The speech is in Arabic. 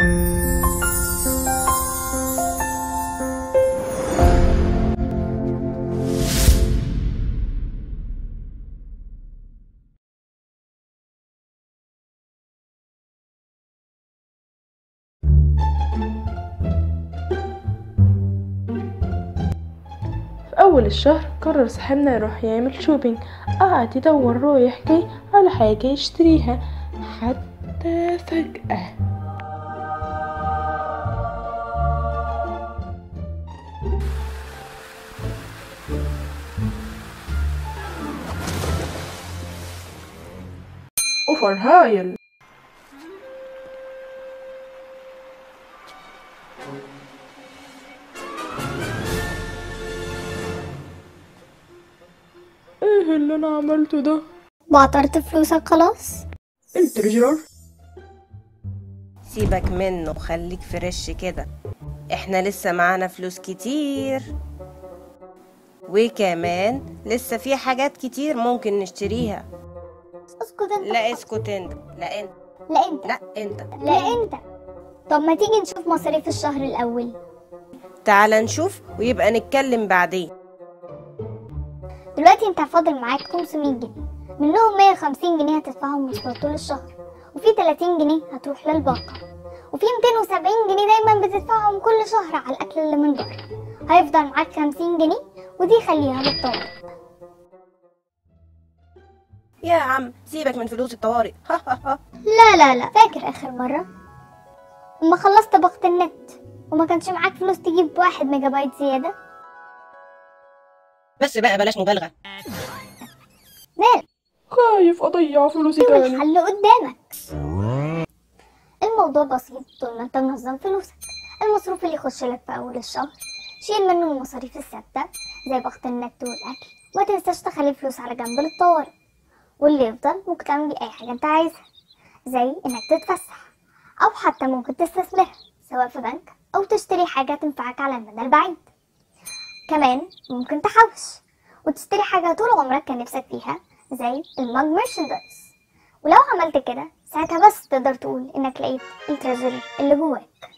أول الشهر قرر صاحبنا يروح يعمل شوبينج قعد يدور رايح جاي على حاجة يشتريها حتى فجأة. أوفر هايل. إيه اللي أنا عملته ده؟ بعترت فلوسك خلاص؟ ال treasurer سيبك منه خليك fresh كده. إحنا لسه معانا فلوس كتير. وكمان لسه في حاجات كتير ممكن نشتريها. أسكت أنت. لا أسكت أنت. لا أنت. لا أنت. لا أنت. لا أنت. طب ما تيجي نشوف مصاريف الشهر الأول. تعال نشوف ويبقى نتكلم بعدين. دلوقتي أنت فاضل معاك 500 جنيه. منهم 150 جنيه هتدفعهم مواصلات طول الشهر. وفي 30 جنيه هتروح للباقة. وفي 270 جنيه دايما بتدفعهم كل شهر على الأكل اللي من بره. هيفضل معاك 50 جنيه ودي خليها للطوارئ يا عم سيبك من فلوس الطوارئ. لا لا لا. فاكر آخر مرة؟ اما خلصت باقة النت وما كانش معاك فلوس تجيب واحد ميجا بايت زيادة؟ بس بقى بلاش مبالغة. مال؟ خايف أضيع فلوسي تاني. الحل قدامك. الموضوع بسيط طول ما أنت منظم فلوسك. المصروف اللي يخش لك في أول الشهر. شيل منه المصاريف الثابتة زي باقة النت والأكل. وما تنساش تخلي فلوس على جنب للطوارئ. واللي يفضل ممكن تعمل بيه اي حاجة أنت عايزها زي إنك تتفسح أو حتى ممكن تستثمرها سواء في بنك أو تشتري حاجة تنفعك على المدى البعيد. كمان ممكن تحوش وتشتري حاجة طول عمرك كان نفسك فيها زي ال mug merchandise ولو عملت كده ساعتها بس تقدر تقول إنك لقيت ال treasurer اللي جواك.